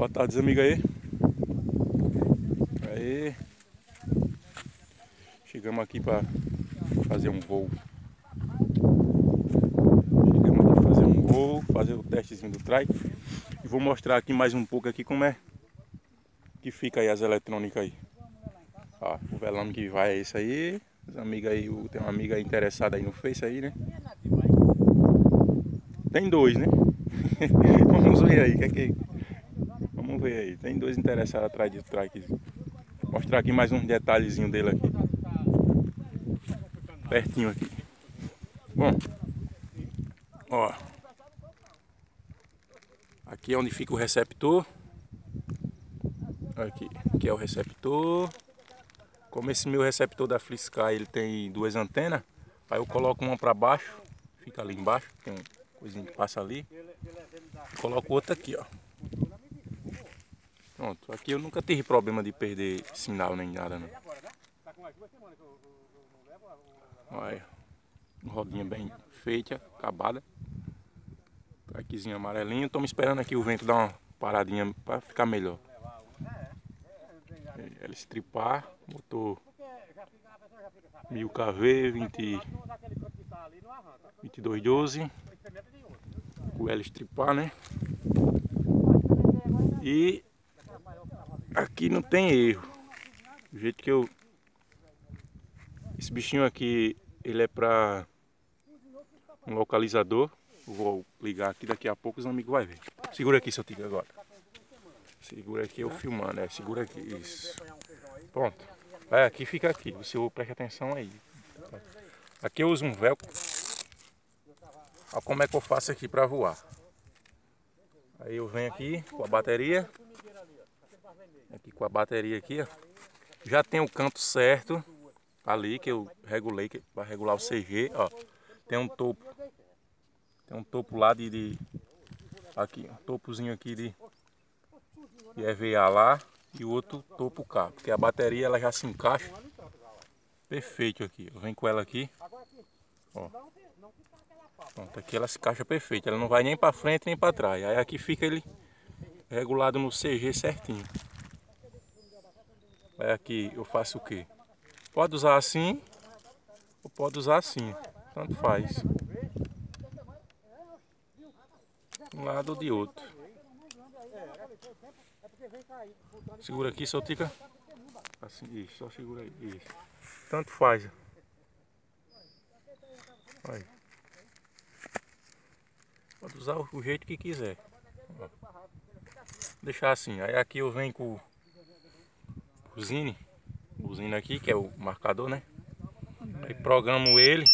Boa tarde, amigos aí. Aí. Chegamos aqui para fazer um voo. Chegamos aqui fazer um voo, fazer o testezinho do trike. E vou mostrar aqui mais um pouco aqui como é que fica aí as eletrônicas aí. Ó, o velame que vai é esse aí. Os amigos aí, tem uma amiga interessada aí no Face aí, né? Tem dois, né? Vamos ver aí, que é que... Ver aí, tem dois interessados atrás de trike. Mostrar aqui mais um detalhezinho dele aqui. Pertinho aqui. Bom, ó. Aqui é onde fica o receptor. Aqui, aqui é o receptor. Como esse meu receptor da Flisky ele tem duas antenas, aí eu coloco uma para baixo, fica ali embaixo, tem uma coisinha que passa ali. Coloco outra aqui, ó. Pronto, aqui eu nunca tive problema de perder sinal nem nada não. Olha, rodinha bem feita, acabada. Traquezinho amarelinho. Estamos esperando aqui o vento dar uma paradinha para ficar melhor. Ela estripar, motor 1000 kV, 20, 2212. O ela estripar, né? E aqui não tem erro. Do jeito que eu... Esse bichinho aqui, ele é para um localizador. Vou ligar aqui, daqui a pouco os amigos vão ver. Segura aqui, seu tigre, agora. Segura aqui eu filmando, é, segura aqui, isso. Pronto. É, aqui fica aqui, você preste atenção aí. Aqui eu uso um velcro. Olha como é que eu faço aqui para voar. Aí eu venho aqui com a bateria. Aqui com a bateria aqui, ó. Já tem o canto certo ali que eu regulei para regular o CG, ó. Tem um topo. Tem um topo lá de, de aqui, um topozinho aqui de de EVA lá e outro topo cá, porque a bateria ela já se encaixa perfeito aqui. Eu venho com ela aqui. Ó. Pronto, aqui ela se encaixa perfeito, ela não vai nem para frente nem para trás. Aí aqui fica ele regulado no CG certinho. Aí aqui eu faço o que? Pode usar assim ou pode usar assim, tanto faz. Um lado ou de outro. Segura aqui, só fica assim, isso, só segura aí, isso. Tanto faz. Aí. Pode usar o jeito que quiser. Ó. Deixar assim. Aí aqui eu venho com o Zine, o Zine aqui, que é o marcador, né? Aí programo ele.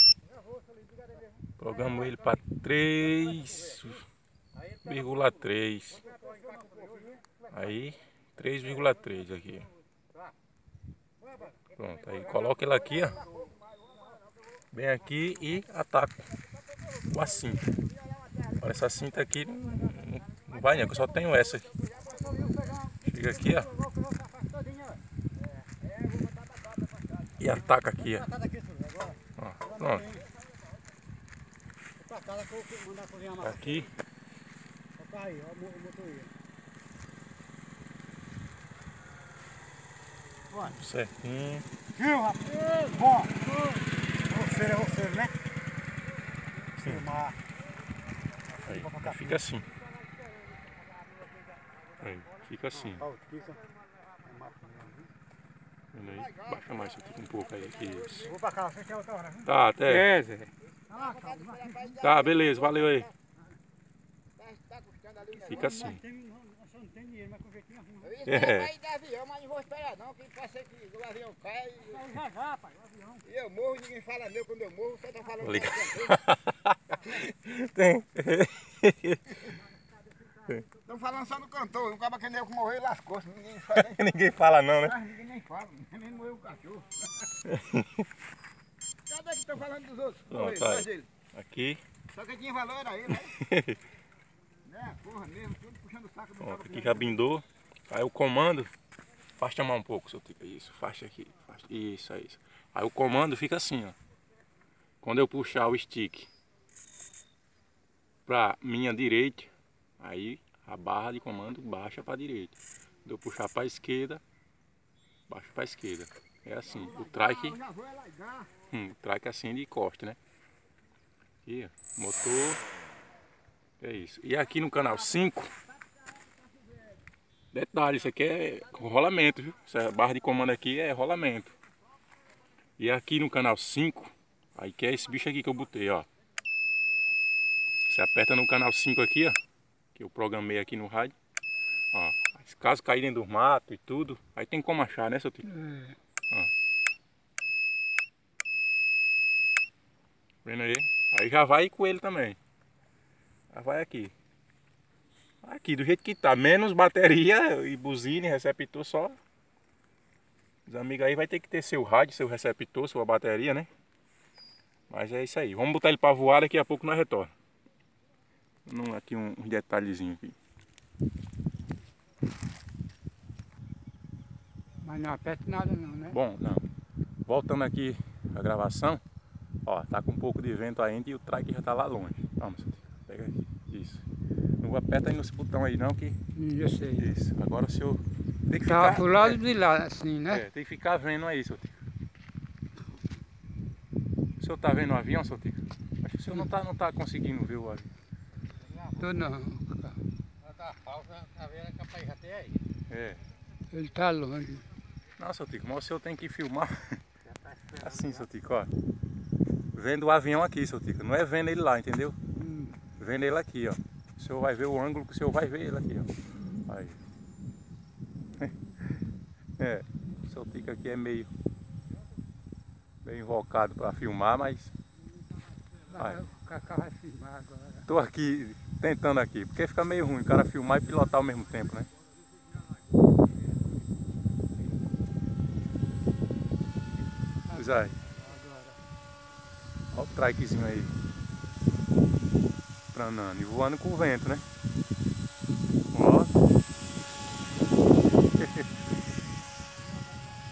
Programo ele para 3,3. Aí 3,3 aqui. Pronto, aí coloca ele aqui, ó. Bem aqui e ataco com a cinta. Olha, essa cinta aqui não, vai não, eu só tenho essa aqui. Chega aqui, ó. E ataca aqui, ó. ó pronto. Aqui. Certinho. Viu, rapaz? Bom. Roceiro é roceiro, né? Sim. Aí fica assim. Fica assim. Vendo aí? Baixa mais, fica um pouco aí. Isso. Vou pra cá, você quer outra hora? Tá, até. É, Zé. Calma. Tá, beleza, valeu aí. Tá Fica assim. Eu É. esperar ir de avião, mas não vou esperar não, que pode ser que o avião caia e, Vai já já, pai, o avião. e eu morro, ninguém fala meu quando eu morro, você tá falando Tem. Só do cantor, o cara que nem eu que morreu lascou-se, ninguém fala nem, Ninguém fala não, né? Ah, ninguém nem fala, nem morreu o cachorro. Cadê que estão falando dos outros? Não, Morreu, tá ele. Aqui. Só quem tinha valor era ele, né? né? Porra mesmo, tudo puxando o saco do Pronto, aqui já bindou. Aí o comando. Faz chamar um pouco, seu Tica. Isso, faixa aqui. Faixa. Isso, é isso. Aí o comando fica assim, ó. Quando eu puxar o stick pra minha direita, aí A barra de comando baixa para a direita. Deu puxar para a esquerda, baixa para a esquerda. É assim. O trike, hum, o trike assim de costa, né? Aqui, motor. É isso. E aqui no canal 5, detalhe, isso aqui é rolamento, viu? Essa barra de comando aqui é rolamento. E aqui no canal 5, aí que é esse bicho aqui que eu botei, ó. Você aperta no canal 5 aqui, ó. Que eu programei aqui no rádio. Ó, caso cair dentro do mato e tudo, aí tem como achar, né, seu tio? É. Vendo aí? Aí já vai com ele também. Já vai aqui. Aqui, do jeito que tá. Menos bateria e buzina e receptor só. Os amigos aí vai ter que ter seu rádio, seu receptor, sua bateria, né? Mas é isso aí. Vamos botar ele pra voar, daqui a pouco nós retorna. Não, aqui um, um detalhezinho aqui. Mas não aperta nada não, né? Bom, não. Voltando aqui a gravação. Ó, tá com um pouco de vento ainda e o trike já tá lá longe. Vamos, pega aqui. Isso. Não aperta aí nesse botão aí não que. Hum, Eu sei. Isso. Agora o senhor tem que Tá ficar. pro lado é, de lá, assim, né? é, tem que ficar vendo aí, seu Tico. O senhor tá vendo o avião, seu Tico? Acho que o senhor não tá, não tá conseguindo ver o avião. Tô não. Tá falsa, tá vendo capaz até aí. É. Ele tá longe. Não, seu Tico, mas o senhor tem que filmar assim, seu Tico, ó. Vendo o avião aqui, seu Tico. Não é vendo ele lá, entendeu? Hum, Vendo ele aqui, ó. O senhor vai ver o ângulo que o senhor vai ver ele aqui, ó. Aí. É, o seu tico aqui é meio, meio invocado para filmar, mas Vai. o Cacá vai filmar agora. tô aqui tentando aqui, porque fica meio ruim o cara filmar e pilotar ao mesmo tempo, né? Pois aí, olha o trikezinho aí. Planando e voando com o vento, né? Ó,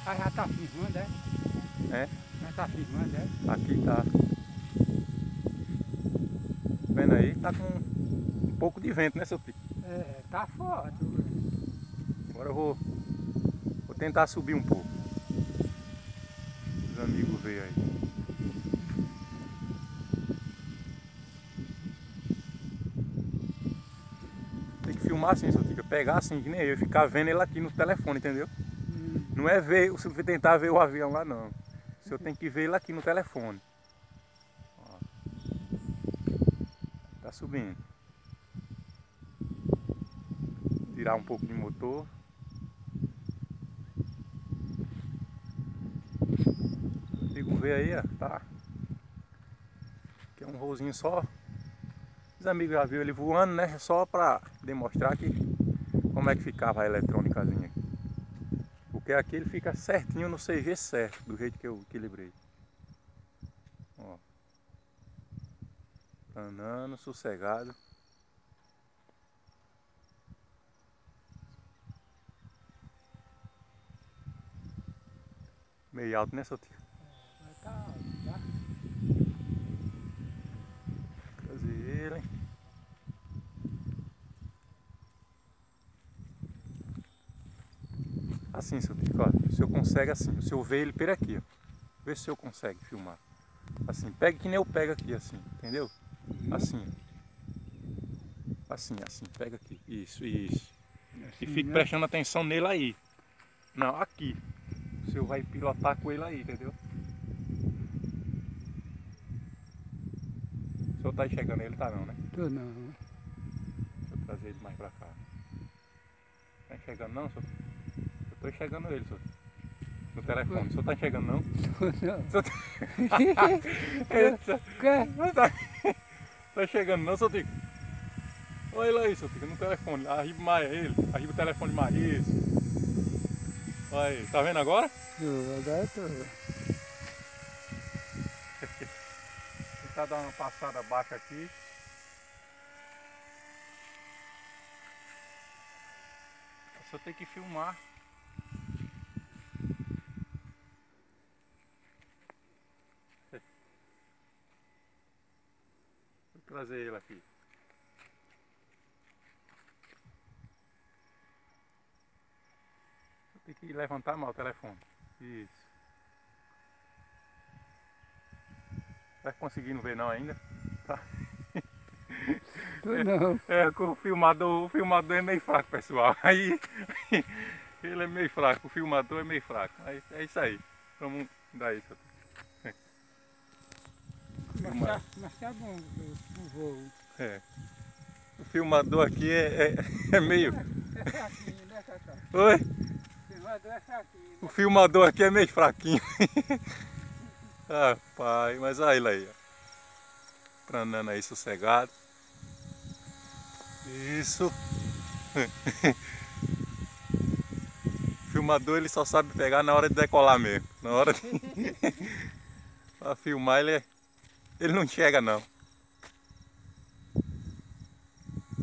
Ah, já tá filmando, é? é. Já tá filmando, é? Aqui tá. Aí? Tá com um pouco de vento, né, seu Tico? É, tá forte. Agora eu vou, vou tentar subir um pouco. Os amigos veem aí. Tem que filmar assim, seu Tico. Pegar assim, que nem eu, ficar vendo ele aqui no telefone, entendeu? Hum, Não é ver, tentar ver o avião lá não. O senhor tem que ver ele aqui no telefone. Ó. Tá subindo. Tirar um pouco de motor. Consigo ver aí, ó. Tá. Aqui é um voozinho só. Os amigos já viram ele voando, né? Só pra demonstrar que como é que ficava a eletrônicazinha. Porque aqui ele fica certinho no CG certo, do jeito que eu equilibrei. Ó. Andando, sossegado. Meio alto, né, seu tio? tá, tá. Trazer ele. Assim, seu Tico, ó. O senhor consegue assim. O senhor vê ele por aqui, ó. Vê se o senhor consegue filmar. Assim, pega que nem eu pego aqui, assim, entendeu? Assim. Assim, assim, pega aqui. Isso, isso. E Assim, fique né? prestando atenção nele aí. Não, aqui. O senhor vai pilotar com ele aí, entendeu? O senhor tá enxergando ele, tá não, né? Tô não. Deixa eu trazer ele mais pra cá. Tá enxergando não, senhor? Eu tô enxergando ele, senhor. No telefone. O senhor tá enxergando não? Tô não. O senhor tá... Tá... enxergando não, senhor Tico? Olha ele aí, Tico, no telefone. Arriba mais ele. Arriba o telefone mais isso. Olha aí, tá vendo agora? Tô, agora tô. Tentar dar uma passada baixa aqui. Só tem que filmar. fazer ele aqui. Tem que levantar mal o telefone. Isso. Tá conseguindo ver não ainda? Tá. Não. É, é, o filmador, o filmador é meio fraco, pessoal. Aí ele é meio fraco, o filmador é meio fraco. Aí, é isso aí. Vamos dar isso. Mas tá, mas tá bom o voo. É. O filmador aqui é, é, é meio. É fraquinho, né, Cacá? Oi? O filmador é fraquinho. O filmador aqui é meio fraquinho. ah, pai, mas olha ele aí, ó. Tranando aí sossegado. Isso. O filmador ele só sabe pegar na hora de decolar mesmo. Na hora de... pra filmar ele, é- ele não chega não.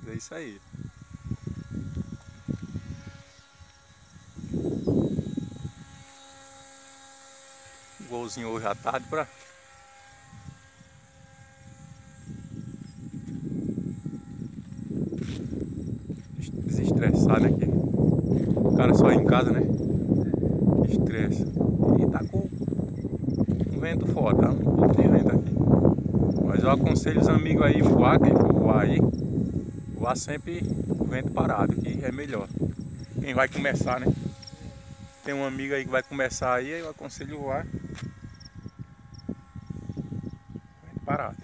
É isso aí. Golzinho hoje à tarde pra desestressar, né? O cara só em casa, né? Que estresse. E tá com um vento forte, tá? Um pouco de vento aqui. Mas eu aconselho os amigos aí voar, quem for voar aí, voar sempre o vento parado, que é melhor. Quem vai começar, né? Tem um amigo aí que vai começar aí, eu aconselho voar. Vento parado.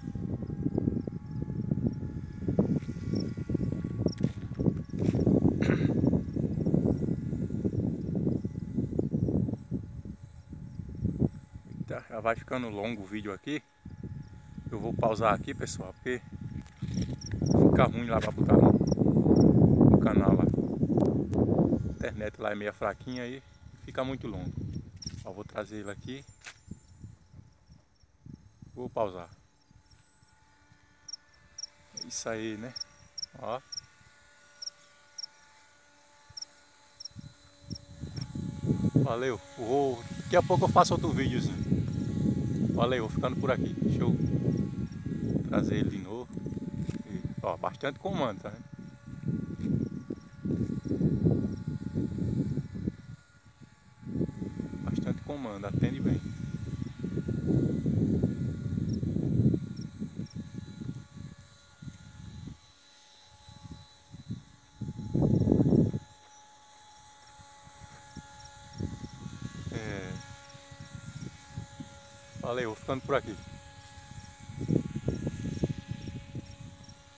Já vai ficando longo o vídeo aqui. Eu vou pausar aqui, pessoal, porque fica ruim lá pra botar no, no canal lá. A internet lá é meio fraquinha aí, fica muito longo. Ó, vou trazer ele aqui. Vou pausar. É isso aí, né? Ó. Valeu. Vou... Daqui a pouco eu faço outro videozinho. Valeu, vou ficando por aqui. Eu trazer ele de novo. E, ó, bastante comando, tá? Bastante comando, atende bem. É. Valeu, ficando por aqui.